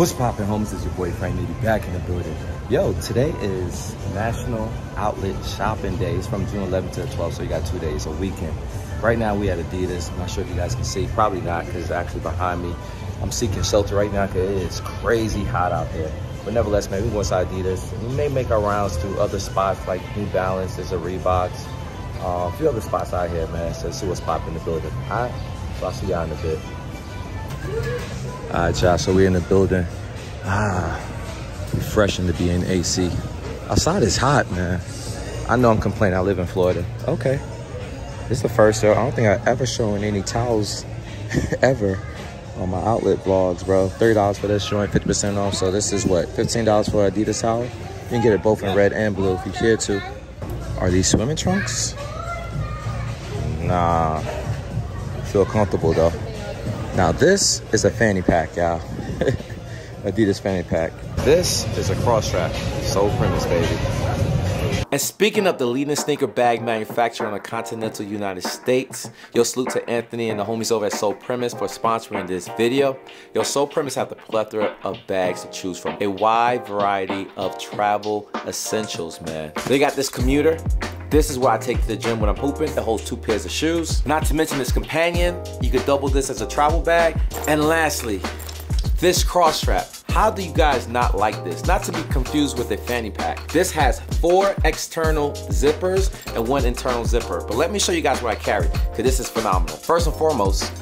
What's poppin', homies? It's your boy Frank Nitty back in the building. Yo, today is National Outlet Shopping Day. It's from June 11th to the 12th, so you got two days, a weekend. Right now we at Adidas. I'm not sure if you guys can see. Probably not, because it's actually behind me. I'm seeking shelter right now because it is crazy hot out there. But nevertheless, man, we go inside Adidas. We may make our rounds to other spots like New Balance, there's a Reeboks, uh, a few other spots out here, man. So see what's popping in the building. All right, so I'll see y'all in a bit. All right, y'all, so we're in the building. Ah, refreshing to be in AC. Outside is hot, man. I know I'm complaining, I live in Florida. Okay. This is the first show. I don't think I've ever shown any towels ever on my outlet vlogs, bro. $30 for this joint, 50% off. So this is what, $15 for Adidas towel? You can get it both in red and blue if you care to. Are these swimming trunks? Nah. Feel comfortable though. Now this is a fanny pack, y'all. Adidas fanny pack. This is a cross strap. Sole premise, baby. And speaking of the leading sneaker bag manufacturer in the continental United States, yo salute to Anthony and the homies over at Sole Premise for sponsoring this video. Yo, Sole Premise have the plethora of bags to choose from. A wide variety of travel essentials, man. They got this commuter. This is what I take to the gym when I'm hooping. It holds two pairs of shoes. Not to mention this companion. You could double this as a travel bag. And lastly, this cross strap. How do you guys not like this? Not to be confused with a fanny pack. This has four external zippers and one internal zipper. But let me show you guys what I carry, because this is phenomenal. First and foremost,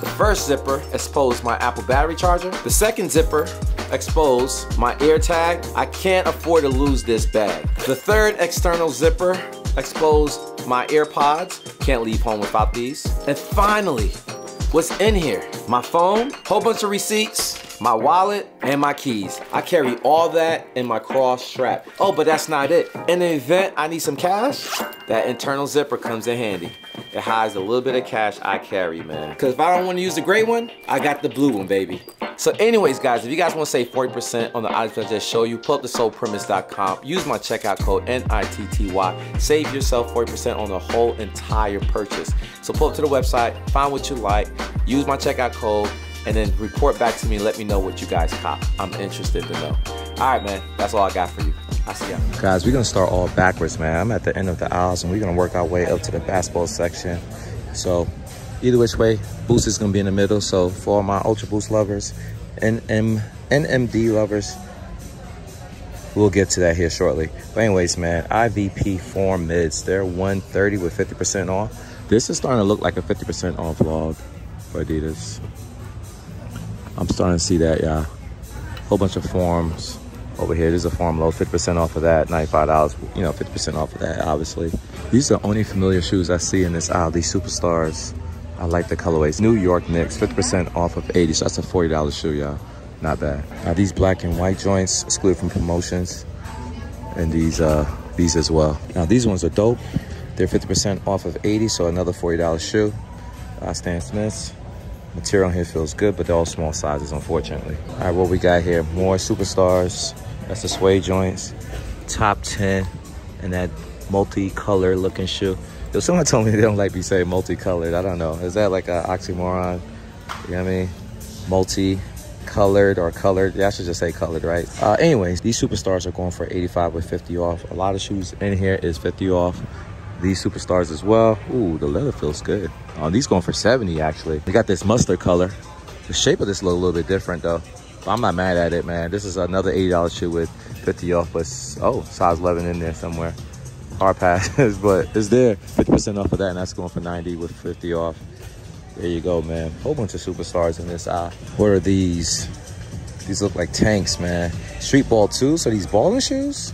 the first zipper exposed my Apple battery charger. The second zipper exposed my AirTag. I can't afford to lose this bag. The third external zipper exposed my AirPods. Can't leave home without these. And finally, what's in here? My phone, whole bunch of receipts, my wallet, and my keys. I carry all that in my cross strap. Oh, but that's not it. In the event I need some cash, that internal zipper comes in handy. It hides a little bit of cash I carry, man. Cause if I don't wanna use the gray one, I got the blue one, baby. So anyways, guys, if you guys wanna save 40% on the items I just showed you, pull up the solepremise.com, use my checkout code NITTY, save yourself 40% on the whole entire purchase. So pull up to the website, find what you like, use my checkout code, and then report back to me let me know what you guys cop. I'm interested to know. All right, man, that's all I got for you. I see ya. Guys, we're gonna start all backwards, man. I'm at the end of the aisles and we're gonna work our way up to the basketball section. So either which way, Boost is gonna be in the middle. So for all my Ultra Boost lovers, NM, NMD lovers, we'll get to that here shortly. But anyways, man, IVP Forum mids, they're 130 with 50% off. This is starting to look like a 50% off vlog for Adidas. I'm starting to see that, yeah. Whole bunch of Forums over here. There's a Forum low, 50% off of that, $95, you know, 50% off of that, obviously. These are the only familiar shoes I see in this aisle, these superstars. I like the colorways. New York Knicks, 50% off of 80, so that's a $40 shoe, y'all. Not bad. Now these black and white joints excluded from promotions, and these uh these as well. Now these ones are dope. They're 50% off of 80, so another $40 shoe. Uh, Stan Smiths. Material here feels good, but they're all small sizes, unfortunately. All right, what we got here? More superstars. That's the suede joints. Top 10 and that multicolored looking shoe. Yo, someone told me they don't like me saying multicolored. I don't know. Is that like an oxymoron? You know what I mean? Multi-colored or colored. Yeah, I should just say colored, right? Uh, anyways, these superstars are going for 85 with 50 off. A lot of shoes in here is 50 off these superstars as well. Ooh, the leather feels good. Oh, these going for 70 actually. They got this mustard color. The shape of this look a little bit different though. But I'm not mad at it, man. This is another $80 shoe with 50 off, but oh, size 11 in there somewhere. Hard passes, but it's there. 50% off of that, and that's going for 90 with 50 off. There you go, man. Whole bunch of superstars in this aisle. What are these? These look like tanks, man. Street ball too, so these balling shoes?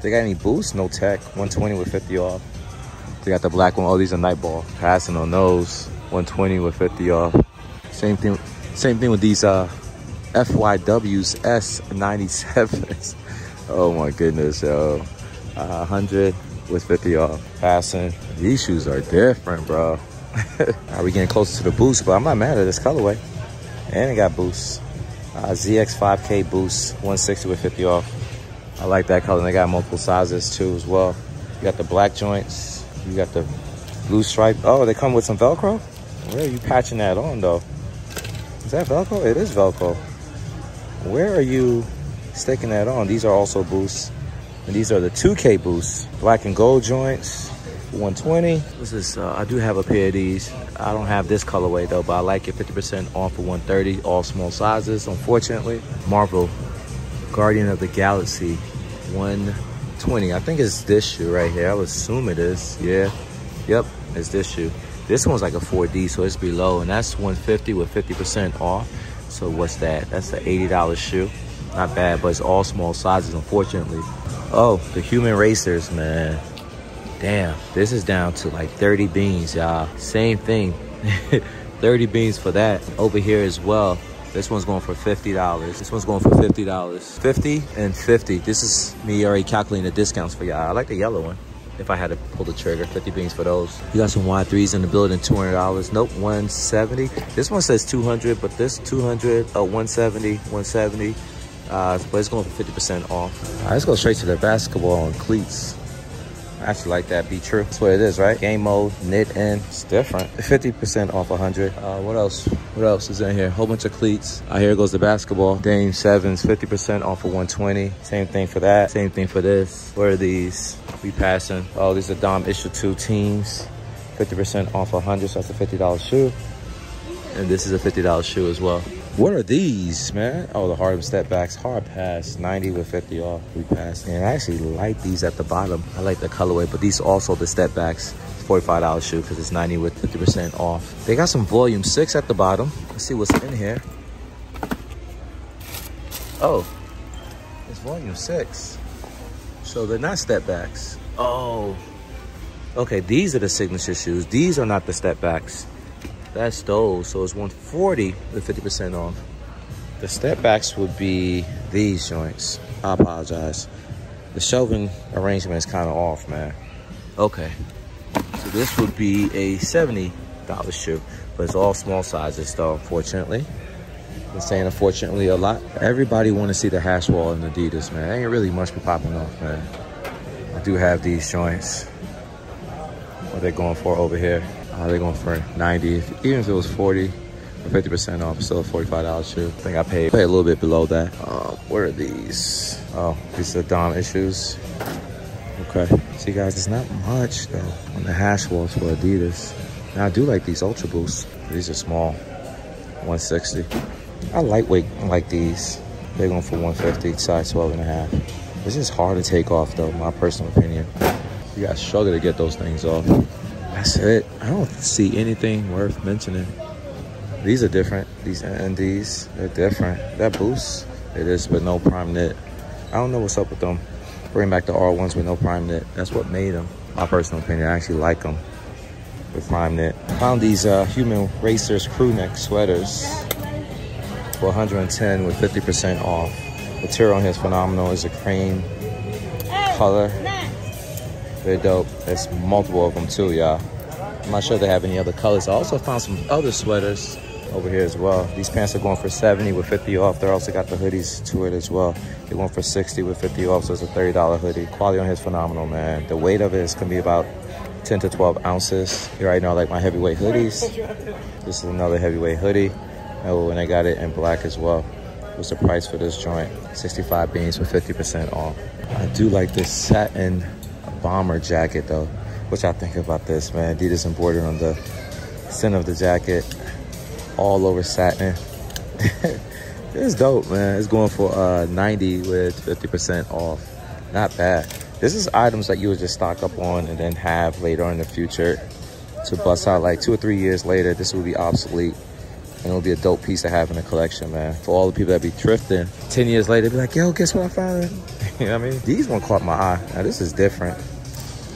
They got any boosts? No tech. 120 with 50 off. They got the black one. Oh, these are Niteball. Passing on those. 120 with 50 off. Same thing. Same thing with these uh, FYWs S97s. Oh my goodness, yo. Uh, 100 with 50 off. Passing. These shoes are different, bro. are we getting closer to the boost? But I'm not mad at this colorway. And it got boosts. Uh, ZX5K boost, 160 with 50 off. I like that color. And they got multiple sizes too as well. You got the black joints, you got the blue stripe. Oh, they come with some Velcro? Where are you patching that on though? Is that Velcro? It is Velcro. Where are you sticking that on? These are also boosts. And these are the 2K boosts. Black and gold joints. 120. This is, uh, I do have a pair of these. I don't have this colorway though, but I like it 50% off for 130, all small sizes, unfortunately. Marvel Guardian of the Galaxy 120. I think it's this shoe right here. I would assume it is. Yeah. Yep, it's this shoe. This one's like a 4D, so it's below, and that's 150 with 50% off. So what's that? That's an $80 shoe. Not bad, but it's all small sizes, unfortunately. Oh, the human racers, man. Damn, this is down to like 30 beans, y'all. Same thing. 30 beans for that. Over here as well. This one's going for $50. This one's going for $50. 50 and 50. This is me already calculating the discounts for y'all. I like the yellow one. If I had to pull the trigger, 50 beans for those. You got some Y3s in the building, $200. Nope, 170. This one says 200, but this 200, uh, 170, 170. Uh, but it's going for 50% off. All right, let's go straight to the basketball and cleats. I actually like that be true. That's what it is, right? Game mode, knit in. It's different. 50% off 100. Uh, what else? What else is in here? Whole bunch of cleats. Uh, here goes the basketball. Dame 7s, 50% off of 120. Same thing for that. Same thing for this. What are these? We passing. Oh, these are Don Issue 2 teams. 50% off 100, so that's a $50 shoe. And this is a $50 shoe as well. What are these, man? Oh, the Harden step backs. Hard pass. 90 with 50 off. We pass. And I actually like these at the bottom. I like the colorway, but these also the step backs. $45 shoe because it's 90 with 50% off. They got some volume 6 at the bottom. Let's see what's in here. Oh, it's volume 6. So they're not step backs. Oh, okay. These are the signature shoes. These are not the step backs. That's those. So it's 140 with 50% off. The step backs would be these joints. I apologize. The shelving arrangement is kind of off, man. Okay. So this would be a $70 shoe, but it's all small sizes though, unfortunately. Been saying unfortunately a lot. Everybody want to see the hash wall in Adidas, man. Ain't really much be popping off, man. I do have these joints. What they going for over here? Uh, they're going for 90. Even if it was 40 or 50% off, still a $45 shoe. I think I paid, paid a little bit below that. Uh, what are these? Oh, these are Don Issues. Okay. See, guys, it's not much, though, on the hash walls for Adidas. Now, I do like these Ultra Boosts. These are small, 160. I lightweight like these. They're going for 150, size 12 and a half. It's hard to take off, though, my personal opinion. You guys struggle to get those things off. That's it. I don't see anything worth mentioning. These are different. These NDs, they're different. That boost, it is, but no Primeknit. I don't know what's up with them. Bring back the R1s with no Primeknit. That's what made them. My personal opinion, I actually like them with Primeknit. Found these uh, Human Racers crew neck sweaters for 110 with 50% off. Material on here is phenomenal. It's a cream color. They're dope. There's multiple of them too, y'all. I'm not sure they have any other colors. I also found some other sweaters over here as well. These pants are going for 70 with 50 off. They also got the hoodies to it as well. They're going for 60 with 50 off, so it's a $30 hoodie. Quality on here is phenomenal, man. The weight of it is gonna be about 10 to 12 ounces. You already know I like my heavyweight hoodies. This is another heavyweight hoodie. Oh, and I got it in black as well. What's the price for this joint? 65 beans with 50% off. I do like this satin bomber jacket though. What y'all think about this, man? Adidas embroidered on the center of the jacket, all over satin. it's dope, man. It's going for uh, 90 with 50% off. Not bad. This is items that you would just stock up on and then have later in the future to bust out like two or three years later. This will be obsolete and it'll be a dope piece to have in the collection, man. For all the people that be thrifting, 10 years later, be like, yo, guess what I found? you know what I mean? These one caught my eye. Now, this is different.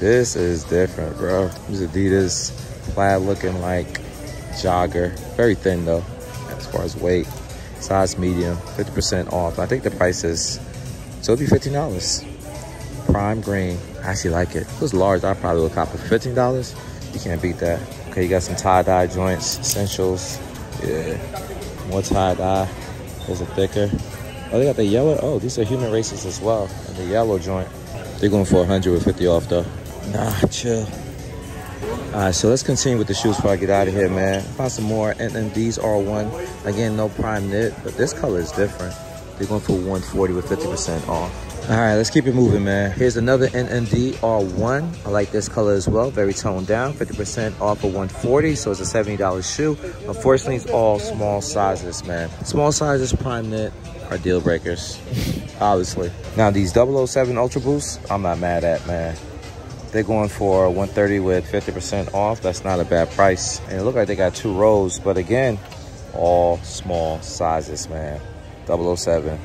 This is different, bro. These Adidas plaid looking like jogger. Very thin, though, as far as weight. Size medium, 50% off. I think the price is, so it'll be $15. Primegreen. I actually like it. If it was large, I probably would cop it for $15. You can't beat that. Okay, you got some tie-dye joints, essentials. Yeah, more tie-dye. There's a thicker. Oh, they got the yellow. Oh, these are human races as well. And the yellow joint. They're going for 150 off though. Nah, chill. All right, so let's continue with the shoes before I get out of here, man. Find some more NMDs R1. Again, no Primeknit, but this color is different. They're going for 140 with 50% off. All right, let's keep it moving, man. Here's another NMD R1. I like this color as well. Very toned down, 50% off of 140 so it's a $70 shoe. Unfortunately, it's all small sizes, man. Small sizes, Primeknit, are deal breakers, obviously. Now, these 007 Ultra Boosts, I'm not mad at, man. They're going for 130 with 50% off. That's not a bad price. And it look like they got two rows, but again, all small sizes, man. 007.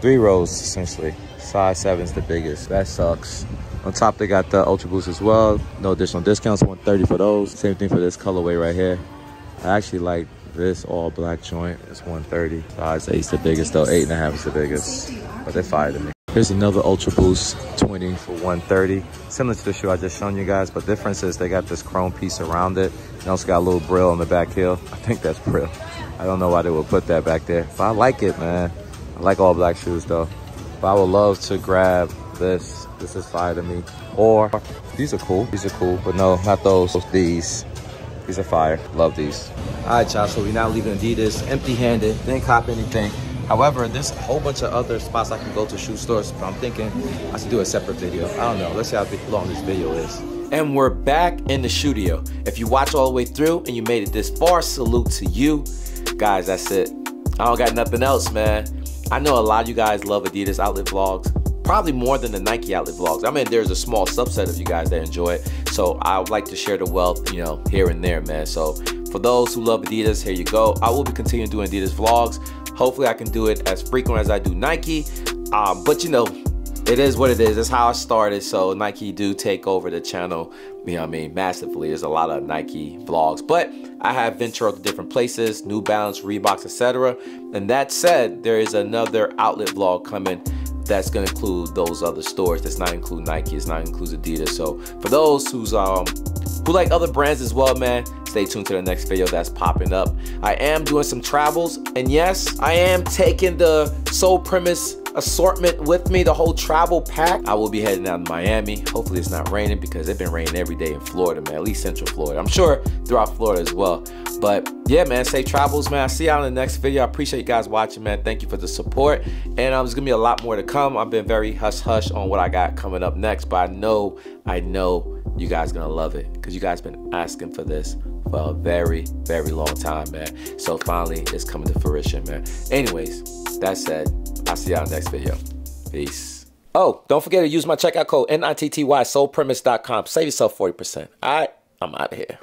Three rows, essentially. Size 7 is the biggest. That sucks. On top, they got the Ultra Boost as well. No additional discounts, 130 for those. Same thing for this colorway right here. I actually like this all black joint. is 130. Size 8 is the biggest though. 8.5 is the biggest. But they're fire to me. Here's another Ultra Boost 20 for 130. Similar to the shoe I just shown you guys, but difference is they got this chrome piece around it. They also got a little brill on the back heel. I think that's brill. I don't know why they would put that back there, but I like it, man. I like all black shoes though. But I would love to grab this. This is fire to me. Or these are cool. These are cool, but no, not those. These. These are fire. Love these. All right, y'all. So we're now leaving Adidas empty-handed. Didn't cop anything. However, there's a whole bunch of other spots I can go to shoe stores. But I'm thinking I should do a separate video. I don't know. Let's see how long this video is. And we're back in the studio. If you watch all the way through and you made it this far, salute to you. Guys, that's it. I don't got nothing else, man. I know a lot of you guys love Adidas outlet vlogs, probably more than the Nike outlet vlogs. I mean, there's a small subset of you guys that enjoy it. So I would like to share the wealth, you know, here and there, man. So for those who love Adidas, here you go. I will be continuing doing Adidas vlogs. Hopefully I can do it as frequent as I do Nike. Um, but you know, it is what it is. That's how I started. So Nike do take over the channel, you know I mean, massively. There's a lot of Nike vlogs, but I have ventured to different places, New Balance, Reeboks, etc. And that said, there is another outlet vlog coming that's gonna include those other stores. That's not include Nike. It's not include Adidas. So for those who's um who like other brands as well, man, stay tuned to the next video that's popping up. I am doing some travels, and yes, I am taking the Sole Premise assortment with me, the whole travel pack. I will be heading out to Miami. Hopefully it's not raining because it's been raining every day in Florida, man, at least Central Florida. I'm sure throughout Florida as well. But yeah, man, safe travels, man. I'll see y'all in the next video. I appreciate you guys watching, man. Thank you for the support. And um, there's gonna be a lot more to come. I've been very hush hush on what I got coming up next, but I know, I know you guys gonna love it because you guys been asking for this for a very, very long time, man. So finally, it's coming to fruition, man. Anyways, that said, I'll see y'all next video. Peace. Oh, don't forget to use my checkout code NITTY, solepremise.com. Save yourself 40%. All right, I'm out of here.